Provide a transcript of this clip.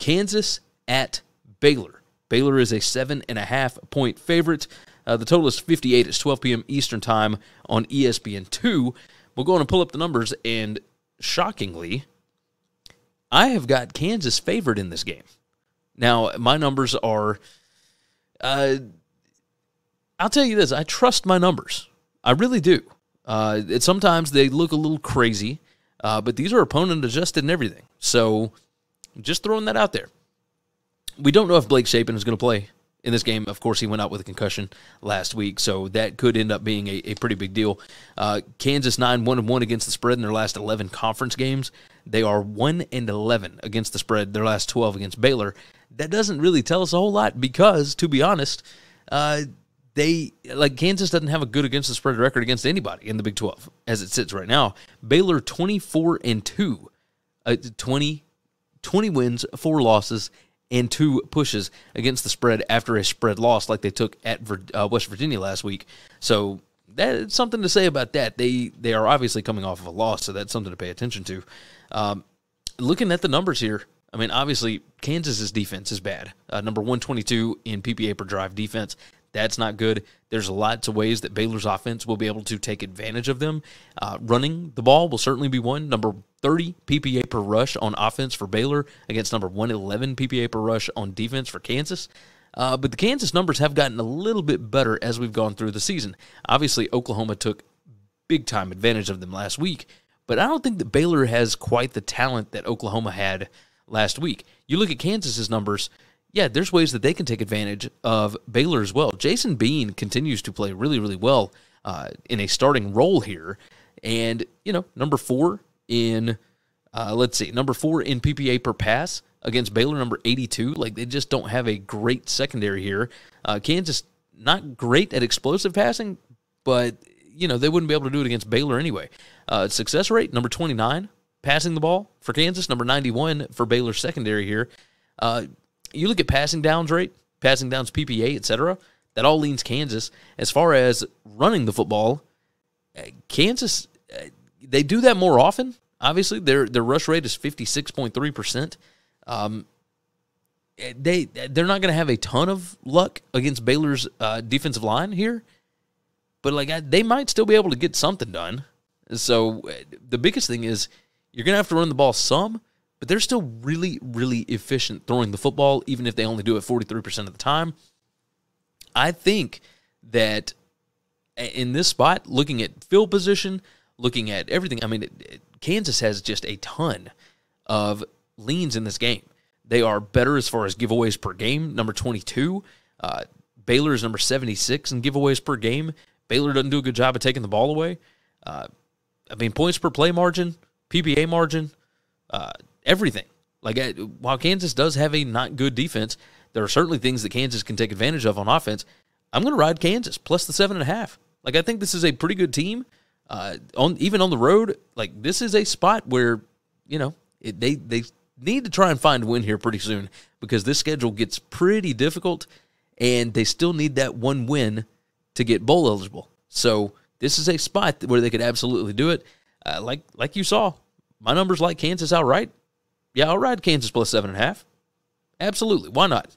Kansas at Baylor. Baylor is a seven and a half point favorite. Uh, the total is 58. It's 12 p.m. Eastern Time on ESPN2. We'll go on and pull up the numbers, and shockingly, I have got Kansas favored in this game. Now, my numbers are. Uh, I'll tell you this I trust my numbers. I really do. Uh, it, sometimes they look a little crazy, uh, but these are opponent adjusted and everything. So just throwing that out there. We don't know if Blake Shapen is going to play in this game. Of course, he went out with a concussion last week, so that could end up being a, a pretty big deal. Uh, Kansas 9 1 1 against the spread in their last 11 conference games. They are 1 and 11 against the spread, their last 12 against Baylor. That doesn't really tell us a whole lot because, to be honest, uh, they like Kansas doesn't have a good against the spread record against anybody in the Big 12 as it sits right now. Baylor 24 and 2, uh, 20, 20 wins, four losses, and two pushes against the spread after a spread loss like they took at uh, West Virginia last week. So that's something to say about that. They they are obviously coming off of a loss, so that's something to pay attention to. Um, looking at the numbers here, I mean, obviously Kansas's defense is bad. Uh, number 122 in PPA per drive defense. That's not good. There's lots of ways that Baylor's offense will be able to take advantage of them. Uh, running the ball will certainly be one. Number 30 PPA per rush on offense for Baylor against number 111 PPA per rush on defense for Kansas. Uh, but the Kansas numbers have gotten a little bit better as we've gone through the season. Obviously, Oklahoma took big time advantage of them last week, but I don't think that Baylor has quite the talent that Oklahoma had last week. You look at Kansas's numbers, yeah, there's ways that they can take advantage of Baylor as well. Jason Bean continues to play really, really well uh, in a starting role here. And, you know, number four in, uh, let's see, number four in PPA per pass against Baylor, number 82. Like, they just don't have a great secondary here. Uh, Kansas, not great at explosive passing, but, you know, they wouldn't be able to do it against Baylor anyway. Uh, success rate, number 29, passing the ball for Kansas, number 91 for Baylor secondary here. You look at passing downs rate, passing downs PPA, etc. That all leans Kansas. As far as running the football, uh, Kansas uh, they do that more often. Obviously, their their rush rate is fifty six point three percent. Um, they they're not going to have a ton of luck against Baylor's uh, defensive line here, but like I, they might still be able to get something done. So the biggest thing is you're going to have to run the ball some, but they're still really, really efficient throwing the football, even if they only do it 43% of the time. I think that in this spot, looking at field position, looking at everything, I mean, it, it, Kansas has just a ton of leans in this game. They are better as far as giveaways per game, number 22. Uh, Baylor is number 76 in giveaways per game. Baylor doesn't do a good job of taking the ball away. Uh, I mean, points per play margin, PPA margin, uh, everything. Like while Kansas does have a not good defense, there are certainly things that Kansas can take advantage of on offense. I'm going to ride Kansas plus the seven and a half. Like I think this is a pretty good team. Uh, on even on the road, like this is a spot where you know it, they they need to try and find a win here pretty soon because this schedule gets pretty difficult, and they still need that one win to get bowl eligible. So this is a spot where they could absolutely do it. Uh, like like you saw, my numbers like Kansas outright. Yeah, I'll ride Kansas plus seven and a half. Absolutely. Why not?